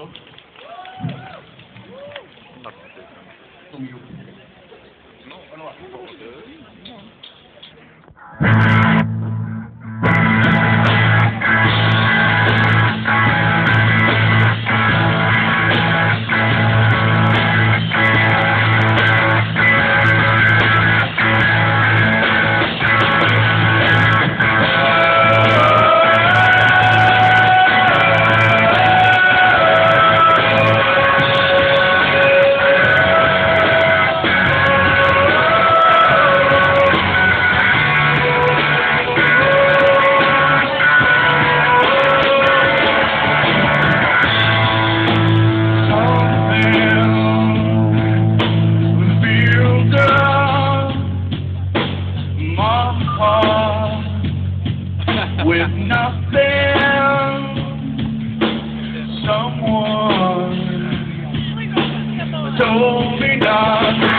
と。なんか。with nothing. Someone told me not.